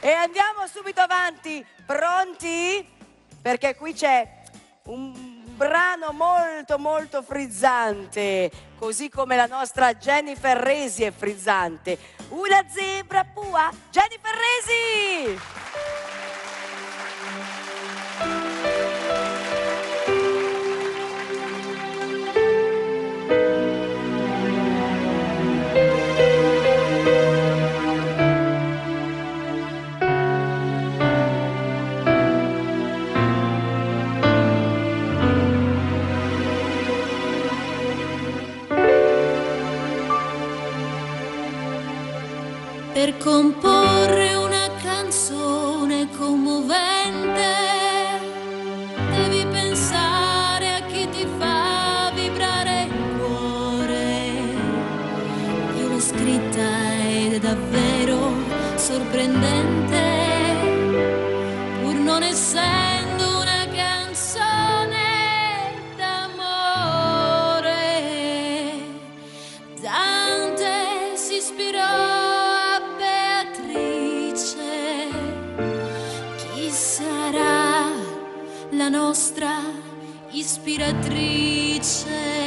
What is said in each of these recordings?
e andiamo subito avanti. Pronti? Perché qui c'è un brano molto molto frizzante, così come la nostra Jennifer Resi è frizzante. Una zebra pua, Jennifer Resi! per comporre una canzone commovente. Devi pensare a chi ti fa vibrare il cuore. Io l'ho scritta ed è davvero sorprendente. la nostra ispiratrice.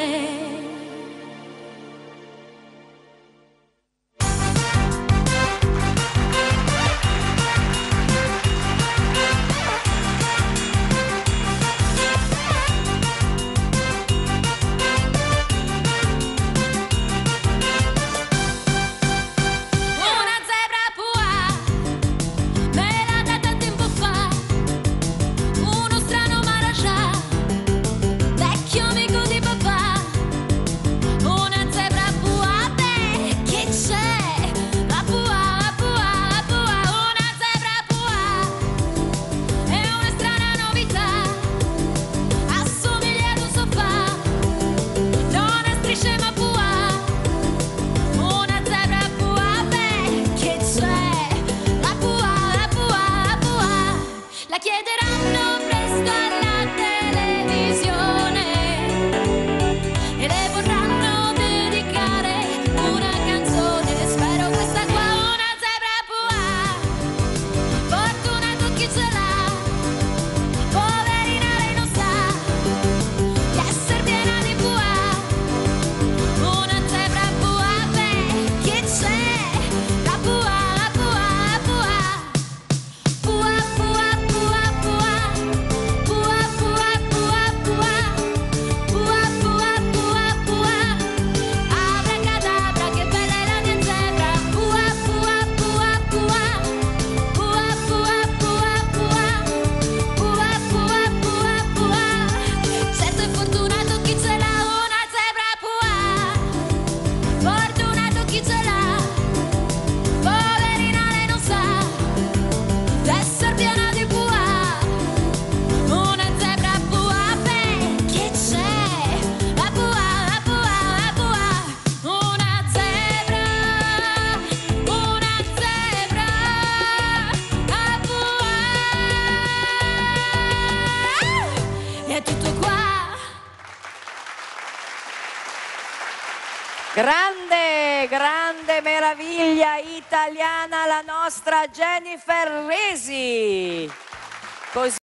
Grande, grande meraviglia italiana la nostra Jennifer Resi. Così